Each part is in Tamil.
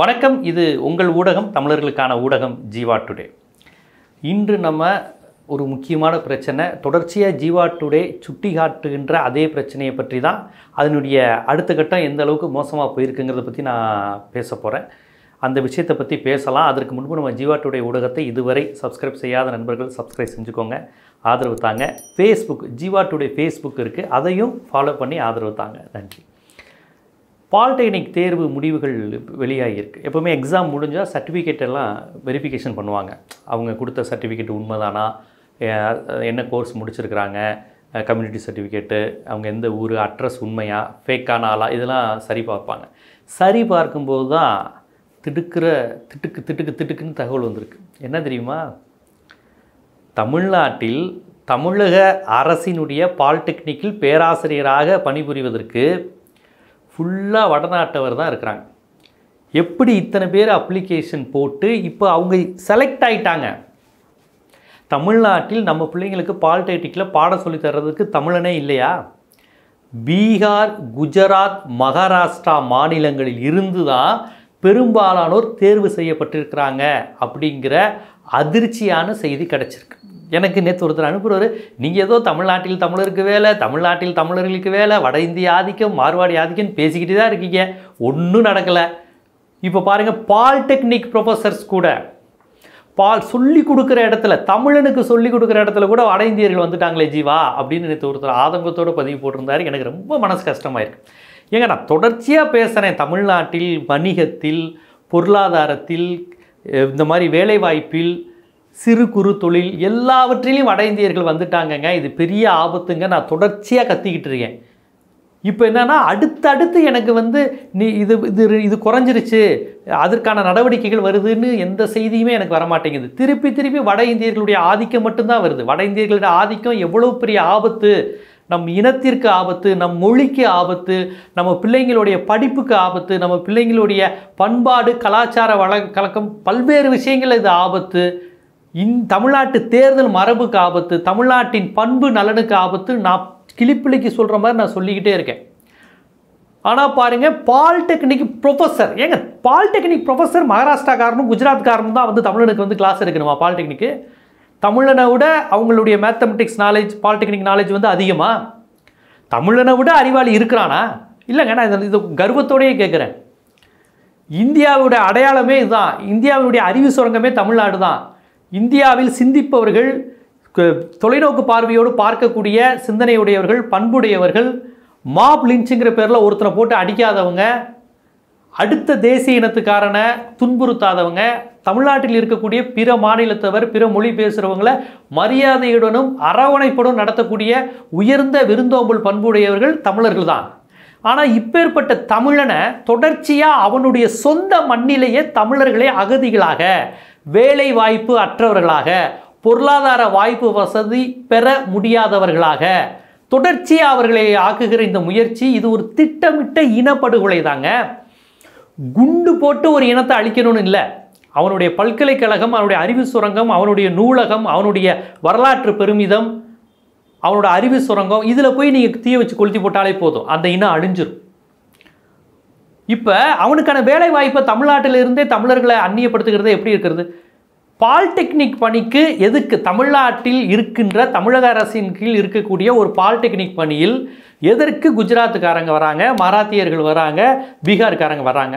வணக்கம் இது உங்கள் ஊடகம் தமிழர்களுக்கான ஊடகம் ஜீவா டுடே. இன்று நம்ம ஒரு முக்கியமான பிரச்சனை தொடர்ச்சியாக ஜீவா டுடே சுட்டி காட்டுகின்ற அதே பிரச்சனையை பற்றி தான் அதனுடைய அடுத்த கட்டம் எந்த அளவுக்கு மோசமாக போயிருக்குங்கிறத பற்றி நான் பேச போகிறேன் அந்த விஷயத்தை பற்றி பேசலாம். அதற்கு முன்பு நம்ம ஜீவா டுடே ஊடகத்தை இதுவரை சப்ஸ்கிரைப் செய்யாத நண்பர்கள் சப்ஸ்கிரைப் செஞ்சுக்கோங்க. ஆதரவு தாங்க. ஃபேஸ்புக் ஜீவா டுடே ஃபேஸ்புக் இருக்குது அதையும் ஃபாலோ பண்ணி ஆதரவு தாங்க. நன்றி. பாலிடெக்னிக் தேர்வு முடிவுகள் வெளியாகியிருக்கு. எப்போவுமே எக்ஸாம் முடிஞ்சால் சர்டிஃபிகேட் எல்லாம் வெரிஃபிகேஷன் பண்ணுவாங்க. அவங்க கொடுத்த சர்டிஃபிகேட் உண்மைதானா? என்ன கோர்ஸ் முடிச்சிருக்கிறாங்க? கம்யூனிட்டி சர்டிஃபிகேட்டு அவங்க எந்த ஊர் அட்ரஸ் உண்மையாக ஃபேக்கான ஆளா இதெல்லாம் சரி பார்ப்பாங்க. சரி பார்க்கும்போது தான் திடுக்கிற திட்டுக்கு திட்டுக்கு திட்டுக்குன்னு தகவல் வந்திருக்கு. என்ன தெரியுமா? தமிழ்நாட்டில் தமிழக அரசினுடைய பாலிடெக்னிக்கில் பேராசிரியராக பணிபுரிவதற்கு ஃபுல்லாக வடநாட்டவர் தான் இருக்கிறாங்க. எப்படி இத்தனை பேர் அப்ளிகேஷன் போட்டு இப்போ அவங்க செலக்ட் ஆகிட்டாங்க தமிழ்நாட்டில் நம்ம பிள்ளைங்களுக்கு பாலிடெக்னிக்கில் பாடம் சொல்லி தர்றதுக்கு தமிழனே இல்லையா? பீகார் குஜராத் மகாராஷ்டிரா மாநிலங்களில் இருந்து தான் பெரும்பாலானோர் தேர்வு செய்யப்பட்டிருக்கிறாங்க அப்படிங்கிற அதிர்ச்சியான செய்தி கிடச்சிருக்கு. எனக்கு நேற்று ஒருத்தர் அனுப்புகிறவர் நீங்கள் ஏதோ தமிழ்நாட்டில் தமிழருக்கு வேலை தமிழ்நாட்டில் தமிழர்களுக்கு வேலை வட இந்திய ஆதிக்கம் மார்வாடி ஆதிக்கம் பேசிக்கிட்டு தான் இருக்கீங்க. ஒன்றும் நடக்கலை. இப்போ பாருங்கள் பாலிடெக்னிக் ப்ரொஃபஸர்ஸ் கூட பால் சொல்லி கொடுக்குற இடத்துல தமிழனுக்கு சொல்லி கொடுக்குற இடத்துல கூட வட இந்தியர்கள் வந்துட்டாங்களே ஜீவா அப்படின்னு நேற்று ஒருத்தர் ஆதங்கத்தோடு பதிவு போட்டிருந்தாரு. எனக்கு ரொம்ப மனசு கஷ்டமாயிருக்கு. ஏங்க நான் தொடர்ச்சியாக பேசுகிறேன் தமிழ்நாட்டில் வணிகத்தில் பொருளாதாரத்தில் இந்த மாதிரி வேலைவாய்ப்பில் சிறு குறு தொழில் எல்லாவற்றிலையும் வட இந்தியர்கள் வந்துட்டாங்கங்க. இது பெரிய ஆபத்துங்க. நான் தொடர்ச்சியாக கத்திக்கிட்டு இருக்கேன். இப்போ என்னென்னா அடுத்தடுத்து எனக்கு வந்து நீ இது இது இது குறைஞ்சிருச்சு. அதற்கான நடவடிக்கைகள் வருதுன்னு எந்த செய்தியுமே எனக்கு வரமாட்டேங்குது. திருப்பி திருப்பி வட இந்தியர்களுடைய ஆதிக்கம் மட்டும்தான் வருது. வட இந்தியர்களுடைய ஆதிக்கம் எவ்வளோ பெரிய ஆபத்து. நம் இனத்திற்கு ஆபத்து நம் மொழிக்கு ஆபத்து நம்ம பிள்ளைங்களுடைய படிப்புக்கு ஆபத்து நம்ம பிள்ளைங்களுடைய பண்பாடு கலாச்சார வழ கலக்கம் பல்வேறு விஷயங்கள் இது ஆபத்து. இந் தமிழ்நாட்டு தேர்தல் மரபுக்கு ஆபத்து தமிழ்நாட்டின் பண்பு நலனுக்கு ஆபத்து நான் கிளிப்பிள்ளைக்கு சொல்கிற மாதிரி நான் சொல்லிக்கிட்டே இருக்கேன். ஆனால் பாருங்கள் பாலிடெக்னிக் ப்ரொஃபஸர் ஏங்க பாலிடெக்னிக் ப்ரொஃபஸர் மகாராஷ்டிராக்காரனும் குஜராத்காரனும் தான் வந்து தமிழனுக்கு வந்து கிளாஸ் எடுக்கணுமா பாலிடெக்னிக்கு? தமிழனை விட அவங்களுடைய மேத்தமெட்டிக்ஸ் நாலேஜ் பாலிடெக்னிக் நாலேஜ் வந்து அதிகமாக தமிழனை விட அறிவாளி இருக்கிறானா? இல்லைங்க நான் இதை- இது கர்வத்தோடையே கேட்குறேன். இந்தியாவுடைய அடையாளமே இதுதான். இந்தியாவுடைய அறிவு சுரங்கமே தமிழ்நாடு தான். இந்தியாவில் சிந்திப்பவர்கள் தொலைநோக்கு பார்வையோடு பார்க்கக்கூடிய சிந்தனையுடையவர்கள் பண்புடையவர்கள் மாப் லிஞ்சுங்கிற பேரில் ஒருத்தரை போட்டு அடிக்காதவங்க அடுத்த தேசிய இனத்துக்காரனை துன்புறுத்தாதவங்க தமிழ்நாட்டில் இருக்கக்கூடிய பிற மாநிலத்தவர் பிற மொழி பேசுகிறவங்களை மரியாதையுடனும் அரவணைப்புடன் நடத்தக்கூடிய உயர்ந்த விருந்தோம்பல் பண்புடையவர்கள் தமிழர்கள் தான். ஆனால் இப்பேற்பட்ட தமிழனை தொடர்ச்சியாக அவனுடைய சொந்த மண்ணிலேயே தமிழர்களே அகதிகளாக வேலை வாய்ப்பு அற்றவர்களாக பொருளாதார வாய்ப்பு வசதி பெற முடியாதவர்களாக தொடர்ச்சியாக அவர்களை ஆக்குகிற இந்த முயற்சி இது ஒரு திட்டமிட்ட இனப்படுகொலை தாங்க குண்டு போட்டு ஒரு இனத்தை அழிக்கணும்னு இல்லை. அவனுடைய பல்கலைக்கழகம் அவனுடைய அறிவு சுரங்கம் அவனுடைய நூலகம் அவனுடைய வரலாற்று பெருமிதம் அவனோட அறிவு சுரங்கம் இதில் போய் நீங்கள் தீய வச்சு கொளுத்தி போட்டாலே போதும். அந்த இனம் அழிஞ்சிரும். இப்போ அவனுக்கான வேலை வாய்ப்பை தமிழ்நாட்டில் இருந்தே தமிழர்களை அந்நியப்படுத்துகிறது எப்படி இருக்கிறது? பாலிடெக்னிக் பணிக்கு எதுக்கு தமிழ்நாட்டில் இருக்கின்ற தமிழக அரசின் கீழ் இருக்கக்கூடிய ஒரு பாலிடெக்னிக் பணியில் எதற்கு குஜராத்துக்காரங்க வராங்க மராத்தியர்கள் வராங்க பீகார்காரங்க வராங்க?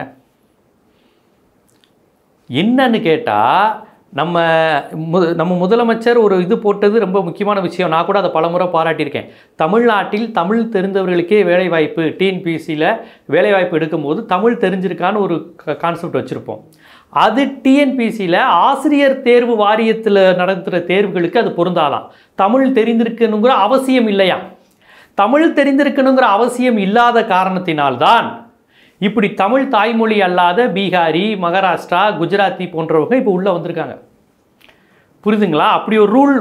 என்னன்னு கேட்டால் நம்ம மு நம்ம முதலமைச்சர் ஒரு இது போட்டது ரொம்ப முக்கியமான விஷயம். நான் கூட அதை பலமுறை பாராட்டியிருக்கேன். தமிழ்நாட்டில் தமிழ் தெரிந்தவர்களுக்கே வேலைவாய்ப்பு டிஎன்பிசியில் வேலைவாய்ப்பு எடுக்கும்போது தமிழ் தெரிஞ்சிருக்கான்னு ஒரு கான்செப்ட் வச்சுருப்போம். அது டிஎன்பிசியில் ஆசிரியர் தேர்வு வாரியத்தில் நடத்துகிற தேர்வுகளுக்கு அது பொருந்தாதான் தமிழ் தெரிந்திருக்கணுங்கிற அவசியம் இல்லையா தமிழ் தெரிந்திருக்கணுங்கிற அவசியம் இல்லாத காரணத்தினால்தான் இப்படி தமிழ் தாய்மொழி அல்லாத பீகாரி மகாராஷ்டிரா குஜராத்தி போன்றவங்க இப்போ உள்ளே வந்திருக்காங்க. புரியுதுங்களா அப்படி ஒரு ரூல்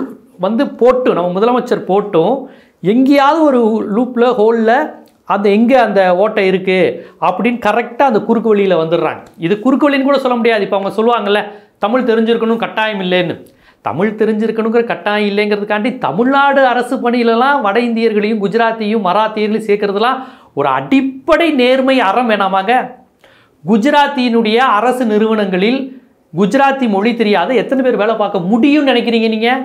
வந்து போட்டு நம்ம முதலமைச்சர் போட்டும். எங்கேயாவது ஒரு லூப்பில் ஹோலில் அந்த எங்கே அந்த ஓட்டை இருக்குது அப்படின்னு கரெக்டாக அந்த குறுக்கு வழியில் வந்துடுறாங்க. இது குறுக்கு வழின்னு கூட சொல்ல முடியாது. இப்போ அவங்க சொல்லுவாங்கள்ல தமிழ் தெரிஞ்சிருக்கணும் கட்டாயம் இல்லைன்னு. தமிழ் தெரிஞ்சிருக்கணுங்கிற கட்டாயம் இல்லைங்கிறதுக்காண்டி தமிழ்நாடு அரசு பணியிலலாம் வட இந்தியர்களையும் குஜராத்தியும் மராத்தியர்களையும் சேர்க்கறதுலாம் ஒரு அடிப்படை நேர்மை அறம் வேணாமாங்க. குஜராத்தியினுடைய அரசு நிறுவனங்களில் குஜராத்தி மொழி தெரியாத. எத்தனை பேர் வேலை பார்க்க முடியும்னு நினைக்கிறீங்க நீங்கள்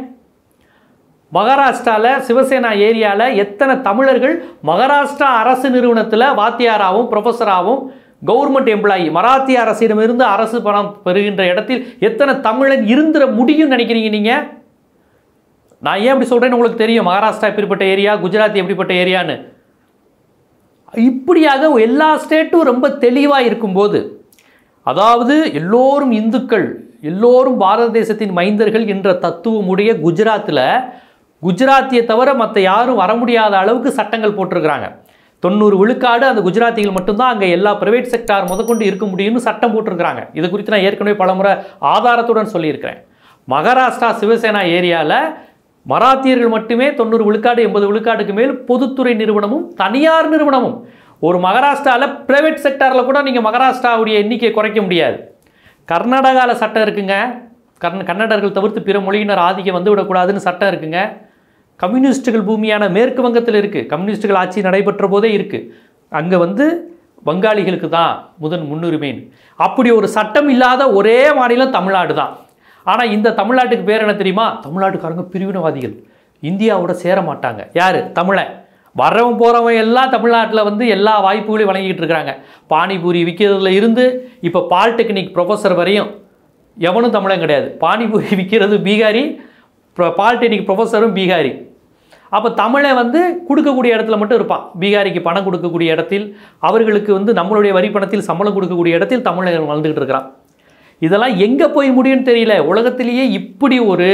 மகாராஷ்டிராவில் சிவசேனா ஏரியாவில் எத்தனை தமிழர்கள் மகாராஷ்டிரா அரசு நிறுவனத்தில் வாத்தியாராகவும் ப்ரொஃபஸராகவும் கவர்மெண்ட் எம்ப்ளாயி மராத்திய அரசிடமிருந்து அரசு பணம் பெறுகின்ற இடத்தில் எத்தனை தமிழன் இருந்துட முடியும்னு நினைக்கிறீங்க நீங்கள் நான் ஏன் அப்படி சொல்கிறேன்னு உங்களுக்கு தெரியும். மகாராஷ்டிரா எப்படிப்பட்ட ஏரியா? குஜராத் எப்படிப்பட்ட ஏரியான்னு. இப்படியாக எல்லா ஸ்டேட்டும் ரொம்ப தெளிவாக இருக்கும்போது அதாவது எல்லோரும் இந்துக்கள் எல்லோரும் பாரத தேசத்தின் மைந்தர்கள் என்ற தத்துவமுடைய குஜராத்தில் குஜராத்தியை தவிர மற்ற யாரும் வர முடியாத அளவுக்கு சட்டங்கள் போட்டிருக்கிறாங்க. தொண்ணூறு விழுக்காடு அந்த குஜராத்திகள் மட்டும்தான் அங்கே எல்லா பிரைவேட் செக்டார் முதற்கொண்டு இருக்க முடியும்னு சட்டம் போட்டிருக்கிறாங்க. இது குறித்து நான் ஏற்கனவே பலமுறை ஆதாரத்துடன் சொல்லியிருக்கிறேன். மகாராஷ்டிரா சிவசேனா ஏரியாவில் மராத்தியர்கள் மட்டுமே தொண்ணூறு விழுக்காடு எண்பது விழுக்காடுக்கு மேல் பொதுத்துறை நிறுவனமும் தனியார் நிறுவனமும். ஒரு மகாராஷ்டிராவில் பிரைவேட் செக்டாரில் கூட நீங்கள் மகாராஷ்டிராவுடைய எண்ணிக்கையை குறைக்க முடியாது. கர்நாடகாவில் சட்டம் இருக்குங்க. கர்ண கன்னடர்கள் தவிர்த்து பிற மொழியினர் ஆதிக்கம் வந்து விடக்கூடாதுன்னு சட்டம் இருக்குங்க. கம்யூனிஸ்டுகள் பூமியான மேற்கு வங்கத்தில் இருக்குது கம்யூனிஸ்டுகள் ஆட்சி நடைபெற்ற போதே இருக்குது அங்கே வந்து வங்காளிகளுக்கு தான் முதன் முன்னுரிமைன்னு. அப்படி ஒரு சட்டம் இல்லாத ஒரே மாநிலம் தமிழ்நாடு தான். ஆனால் இந்த தமிழ்நாட்டுக்கு பேர் என்ன தெரியுமா? தமிழ்நாட்டுக்காரங்க பிரிவினவாதிகள். இந்தியாவோட சேர மாட்டாங்க. யார்? தமிழன். வரவன் போகிறவன் எல்லாம் தமிழ்நாட்டில் வந்து எல்லா வாய்ப்புகளையும் வழங்கிக்கிட்டு இருக்கிறாங்க பானிபூரி விற்கிறதுல இருந்து இப்போ பாலிடெக்னிக் ப்ரொஃபஸர் வரையும் எவனும் தமிழன் கிடையாது. பானிபூரி விற்கிறது பீகாரி பாலிடெக்னிக் ப்ரொஃபஸரும் பீகாரி. அப்போ தமிழை வந்து கொடுக்கக்கூடிய இடத்துல மட்டும் இருப்பான். பீகாரிக்கு பணம் கொடுக்கக்கூடிய இடத்தில் அவர்களுக்கு வந்து நம்மளுடைய வரி பணத்தில் சம்பளம் கொடுக்கக்கூடிய இடத்தில் தமிழர்கள் வளர்ந்துக்கிட்டு இருக்கிறான். இதெல்லாம் எங்கே போய் முடியும்னு தெரியல. உலகத்திலேயே இப்படி ஒரு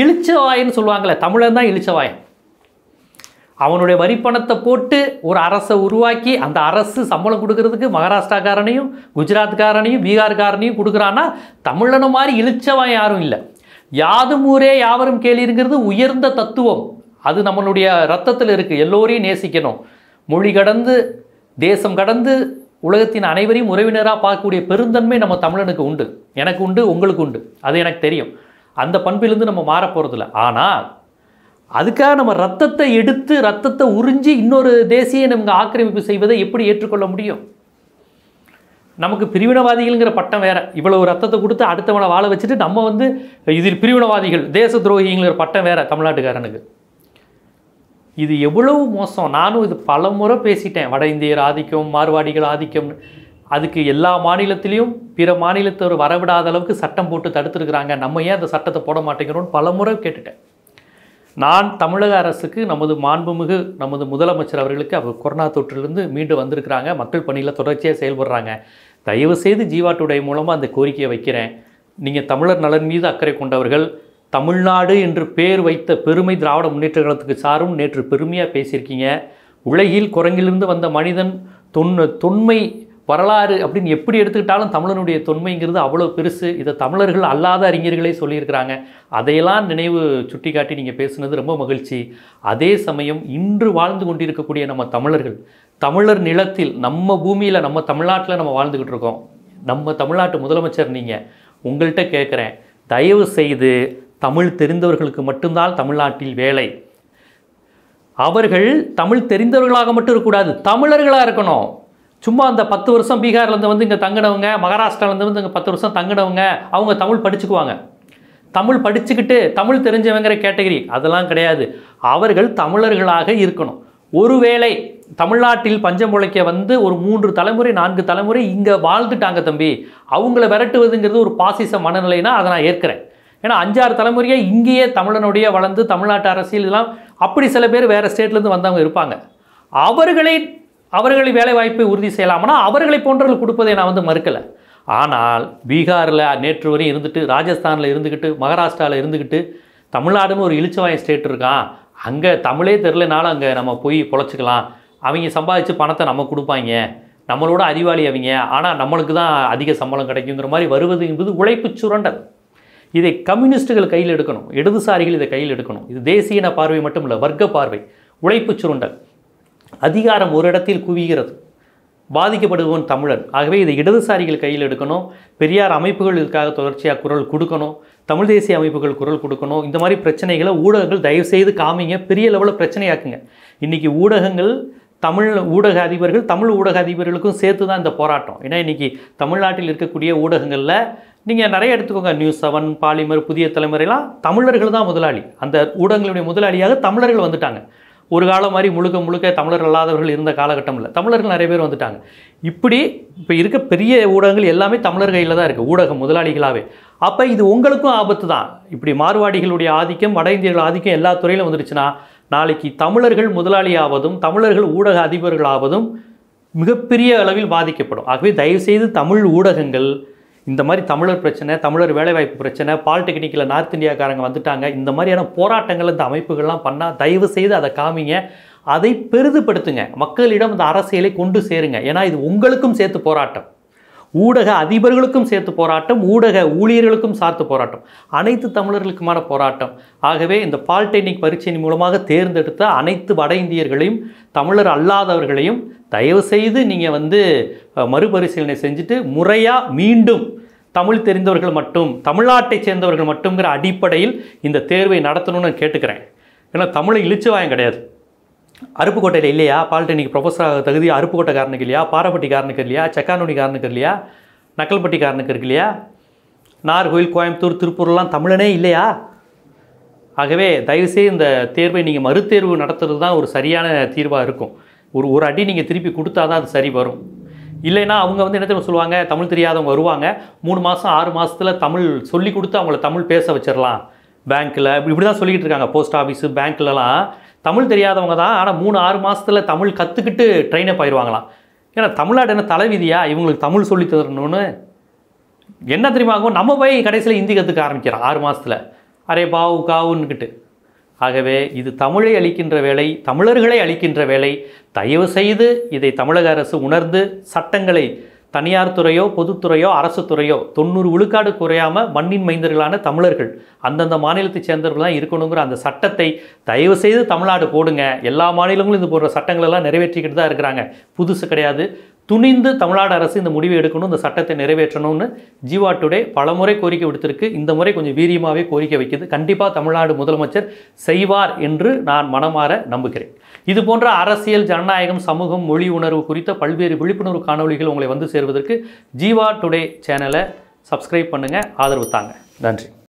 இழிச்சவாயன்னு சொல்லுவாங்களே தமிழன் தான் இழிச்சவாயன். அவனுடைய வரிப்பணத்தை போட்டு ஒரு அரசை உருவாக்கி அந்த அரசு சம்பளம் கொடுக்கறதுக்கு மகாராஷ்டிராக்காரனையும் குஜராத்காரனையும் பீகார்காரனையும் கொடுக்குறான்னா தமிழன மாதிரி இழிச்சவன் யாரும் இல்லை. யாதும் ஊரே யாவரும் கேள்விங்கிறது உயர்ந்த தத்துவம். அது நம்மளுடைய ரத்தத்தில் இருக்குது எல்லோரையும் நேசிக்கணும். மொழி கடந்து தேசம் கடந்து உலகத்தின் அனைவரையும் உறவினராக பார்க்கக்கூடிய பெருந்தன்மை நம்ம தமிழனுக்கு உண்டு. எனக்கு உண்டு உங்களுக்கு உண்டு. அது எனக்கு தெரியும். அந்த பண்பிலிருந்து நம்ம மாறப் போகிறதில்ல ஆனால் அதுக்காக நம்ம ரத்தத்தை எடுத்து ரத்தத்தை உறிஞ்சி இன்னொரு தேசிய நமக்கு ஆக்கிரமிப்பு செய்வதை எப்படி ஏற்றுக்கொள்ள முடியும்? நமக்கு பிரிவினவாதிகள்ங்கிற பட்டம் வேற. இவ்வளவு ரத்தத்தை கொடுத்து அடுத்தவனை வாழ வச்சுட்டு நம்ம வந்து இதில் பிரிவினவாதிகள் தேச துரோகிங்கிற பட்டம் வேற தமிழ்நாட்டுக்காரனுக்கு. இது எவ்வளவு மோசம்? நானும் இது பல முறை பேசிட்டேன். வட இந்தியர் ஆதிக்கம் மார்வாடிகள் ஆதிக்கம். அதுக்கு எல்லா மாநிலத்திலையும் பிற மாநிலத்தவர் வரவிடாத அளவுக்கு சட்டம் போட்டு தடுத்துருக்குறாங்க. நம்ம ஏன் அந்த சட்டத்தை போட மாட்டேங்கிறோம்னு பல முறை கேட்டுட்டேன். நான் தமிழக அரசுக்கு நமது மாண்புமிகு நமது முதலமைச்சர் அவர்களுக்கு அவர் கொரோனா தொற்றிலிருந்து மீண்டு வந்திருக்கிறாங்க. மக்கள் பணியில் தொடர்ச்சியாக செயல்படுறாங்க. தயவு செய்து ஜீவா டுடே மூலமாக அந்த கோரிக்கையை வைக்கிறேன். நீங்கள் தமிழர் நலன் மீது அக்கறை கொண்டவர்கள் தமிழ்நாடு என்று பேர் வைத்த பெருமை திராவிட முன்னேற்ற கழகத்துக்கு சாரும் நேற்று பெருமையாக பேசியிருக்கீங்க. உலகில் குரங்கிலிருந்து வந்த மனிதன் தொன் தொன்மை வரலாறு அப்படின்னு எப்படி எடுத்துக்கிட்டாலும் தமிழனுடைய தொன்மைங்கிறது அவ்வளோ பெருசு. இதை தமிழர்கள் அல்லாத அறிஞர்களே சொல்லியிருக்கிறாங்க. அதையெல்லாம் நினைவு சுட்டிக்காட்டி நீங்கள் பேசுனது ரொம்ப மகிழ்ச்சி. அதே சமயம் இன்று வாழ்ந்து கொண்டிருக்கக்கூடிய நம்ம தமிழர்கள் தமிழர் நிலத்தில் நம்ம பூமியில் நம்ம தமிழ்நாட்டில் நம்ம வாழ்ந்துக்கிட்டு இருக்கோம். நம்ம தமிழ்நாட்டு முதலமைச்சர் நீங்கள் உங்கள்கிட்ட கேட்குறேன் தயவு செய்து தமிழ் தெரிந்தவர்களுக்கு மட்டும்தான் தமிழ்நாட்டில் வேலை. அவர்கள் தமிழ் தெரிந்தவர்களாக மட்டும் இருக்கக்கூடாது தமிழர்களாக இருக்கணும். சும்மா அந்த பத்து வருஷம் பீகார்லேருந்து வந்து இங்கே தங்கினவங்க மகாராஷ்டிராலேருந்து வந்து இங்கே பத்து வருஷம் தங்கினவங்க அவங்க தமிழ் படிச்சுக்குவாங்க. தமிழ் படிச்சுக்கிட்டு தமிழ் தெரிஞ்சவங்கிற கேட்டகரி அதெல்லாம் கிடையாது. அவர்கள் தமிழர்களாக இருக்கணும். ஒருவேளை தமிழ்நாட்டில் பஞ்சமுளைக்க வந்து ஒரு மூன்று தலைமுறை நான்கு தலைமுறை இங்கே வாழ்ந்துட்டாங்க தம்பி. அவங்கள விரட்டுவதுங்கிறது ஒரு பாசிச மனநிலைனா அதை நான் ஏற்கிறேன். ஏன்னா அஞ்சாறு தலைமுறையாக இங்கேயே தமிழனுடைய வளர்ந்து தமிழ்நாட்டு அரசியல் இதெல்லாம் அப்படி சில பேர் வேறு ஸ்டேட்லேருந்து வந்தவங்க இருப்பாங்க. அவர்களை அவர்களை வேலைவாய்ப்பை உறுதி செய்யலாம்னா அவர்களை போன்றவர்கள் கொடுப்பதை நான் வந்து மறுக்கலை. ஆனால் பீகாரில் நேற்று வரையும் இருந்துட்டு ராஜஸ்தானில் இருந்துக்கிட்டு மகாராஷ்டிராவில் இருந்துக்கிட்டு தமிழ்நாடுன்னு ஒரு இளிச்சவாயம் ஸ்டேட் இருக்கான். அங்கே தமிழே தெரிலனாலும் அங்கே நம்ம போய் பொழைச்சிக்கலாம். அவங்க சம்பாதிச்சு பணத்தை நம்ம கொடுப்பாங்க. நம்மளோட அறிவாளி அவங்க. ஆனால் நம்மளுக்கு தான் அதிக சம்பளம் கிடைக்குங்கிற மாதிரி வருவது என்பது உழைப்பு சுரண்டல். இதை கம்யூனிஸ்ட்டுகள் கையில் எடுக்கணும் இடதுசாரிகள் இதை கையில் எடுக்கணும். இது தேசியன பார்வை மட்டும் இல்லை வர்க்க பார்வை உழைப்பு சுருண்டல். அதிகாரம் ஒரு இடத்தில் குவிகிறது. பாதிக்கப்படுபவன் தமிழன். ஆகவே இதை இடதுசாரிகள் கையில் எடுக்கணும். பெரியார் அமைப்புகள் இதுக்காக தொடர்ச்சியாக குரல் கொடுக்கணும். தமிழ் தேசிய அமைப்புகள் குரல் கொடுக்கணும். இந்த மாதிரி பிரச்சனைகளை ஊடகங்கள் தயவு செய்து காமிங்க. பெரிய லெவலில் பிரச்சனையாக்குங்க. இன்றைக்கி ஊடகங்கள் தமிழ் ஊடக அதிபர்கள் தமிழ் ஊடக அதிபர்களுக்கும் சேர்த்து தான் இந்த போராட்டம். ஏன்னா இன்றைக்கி தமிழ்நாட்டில் இருக்கக்கூடிய ஊடகங்களில் நீங்கள் நிறைய எடுத்துக்கோங்க. நியூஸ் செவன் பாலிமர் புதிய தலைமுறையெல்லாம் தமிழர்கள் தான் முதலாளி. அந்த ஊடகங்களுடைய முதலாளியாக தமிழர்கள் வந்துட்டாங்க. ஒரு காலம் மாதிரி முழுக்க முழுக்க தமிழர் அல்லாதவர்கள் இருந்த காலகட்டமில் தமிழர்கள் நிறைய பேர் வந்துட்டாங்க. இப்படி இப்போ இருக்க பெரிய ஊடகங்கள் எல்லாமே தமிழர் கையில் தான் இருக்குது ஊடக முதலாளிகளாகவே அப்போ இது உங்களுக்கும் ஆபத்து தான். இப்படி மார்வாடிகளுடைய ஆதிக்கம் வட இந்தியர்கள் ஆதிக்கம் எல்லா துறையிலும் வந்துருச்சுன்னா நாளைக்கு தமிழர்கள் முதலாளியாவதும் தமிழர்கள் ஊடக அதிபர்களாவதும் மிகப்பெரிய அளவில் பாதிக்கப்படும். ஆகவே தயவுசெய்து தமிழ் ஊடகங்கள் இந்த மாதிரி தமிழர் பிரச்சனை தமிழர் வேலைவாய்ப்பு பிரச்சனை பாலிடெக்னிக்கில் நார்த் இந்தியாக்காரங்க வந்துட்டாங்க. இந்த மாதிரியான போராட்டங்கள் இந்த அமைப்புகள்லாம் பண்ணால் தயவு செய்து அதை காமிங்க. அதை பெரிதுபடுத்துங்க. மக்களிடம் இந்த அரசியலை கொண்டு சேருங்க. ஏன்னா இது உங்களுக்கும் சேர்த்து போராட்டம். ஊடக அதிபர்களுக்கும் சேர்த்து போராட்டம் ஊடக ஊழியர்களுக்கும் சார்த்து போராட்டம். அனைத்து தமிழர்களுக்குமான போராட்டம். ஆகவே இந்த பாலிடெக்னிக் பரீட்சையின் மூலமாக தேர்ந்தெடுத்த அனைத்து வட இந்தியர்களையும் தமிழர் அல்லாதவர்களையும் தயவு செய்து நீங்கள் வந்து மறுபரிசீலனை செஞ்சுட்டு முறையாக மீண்டும் தமிழ் தெரிந்தவர்கள் மட்டும் தமிழ்நாட்டை சேர்ந்தவர்கள் மட்டுங்கிற அடிப்படையில் இந்த தேர்வை நடத்தணும்னு கேட்டுக்கிறேன். ஏன்னா தமிழை இழிச்சுவாயம் கிடையாது. அருப்புக்கோட்டையில் இல்லையா? பாலிடெக்னிக் ப்ரொஃபஸர் தகுதி அருப்புக்கோட்டைக்காரனுக்கு இல்லையா? பாரப்பட்டிக்காரனுக்கு இல்லையா? செக்கானூடிக்காரனுக்கு இல்லையா? நக்கல்பட்டிக்காரனுக்கு இருக்கு இல்லையா நார்கோயில் கோயம்புத்தூர் திருப்பூர்லாம் தமிழனே இல்லையா? ஆகவே தயவுசெய்து இந்த தேர்வை நீங்கள் மறுதேர்வு நடத்துறது தான் ஒரு சரியான தீர்வாக இருக்கும். ஒரு ஒரு அடி நீங்கள் திருப்பி கொடுத்தா தான் அது சரி வரும். இல்லைன்னா அவங்க வந்து என்ன தெரியும் சொல்லுவாங்க? தமிழ் தெரியாதவங்க வருவாங்க. மூணு மாதம் ஆறு மாதத்தில் தமிழ் சொல்லி கொடுத்து அவங்கள தமிழ் பேச வச்சிடலாம். பேங்க்கில் இப்படி தான் சொல்லிக்கிட்டு இருக்காங்க. போஸ்ட் ஆஃபீஸு பேங்க்லலாம் தமிழ் தெரியாதவங்க தான் ஆனால் மூணு ஆறு மாதத்தில் தமிழ் கற்றுக்கிட்டு ட்ரெயினப் ஆயிடுவாங்களாம் ஏன்னா தமிழ்நாடு என்ன தலைவிதியா? இவங்களுக்கு தமிழ் சொல்லி தரணும்னு என்ன தெரியுமா ஆகும்? நம்ம போய் கடைசியில் ஹிந்தி கற்றுக்க ஆரம்பிக்கிறோம் ஆறு மாதத்தில் அரே பாவு காவுன்னுக்கிட்டு. ஆகவே இது தமிழை அளிக்கின்ற வேலை தமிழர்களை அளிக்கின்ற வேலை. தயவு செய்து இதை தமிழக அரசு உணர்ந்து சட்டங்களை தனியார் துறையோ பொதுத்துறையோ அரசு துறையோ தொண்ணூறு விழுக்காடு குறையாமல் மண்ணின் மைந்தர்களான தமிழர்கள் அந்தந்த மாநிலத்தைச் சேர்ந்தவர்கள் தான் இருக்கணுங்கிற அந்த சட்டத்தை தயவு செய்து தமிழ்நாடு போடுங்க. எல்லா மாநிலங்களும் இது போன்ற சட்டங்களெல்லாம் நிறைவேற்றிக்கிட்டு தான் இருக்கிறாங்க. புதுசு கிடையாது. துணிந்து தமிழ்நாடு அரசு இந்த முடிவை எடுக்கணும் இந்த சட்டத்தை நிறைவேற்றணும்னு ஜீவா டுடே பலமுறை கோரிக்கை விடுத்திருக்கு. இந்த முறை கொஞ்சம் வீரியமாகவே கோரிக்கை வைக்குது. கண்டிப்பாக தமிழ்நாடு முதலமைச்சர் செய்வார் என்று நான் மனமாற நம்புகிறேன். இது போன்ற அரசியல் ஜனநாயகம் சமூகம் மொழி உணர்வு குறித்த பல்வேறு விழிப்புணர்வு காணொளிகள் உங்களை வந்து சேர்வதற்கு ஜீவா டுடே சேனலை சப்ஸ்கிரைப் பண்ணுங்கள் ஆதரவு தாங்க. நன்றி.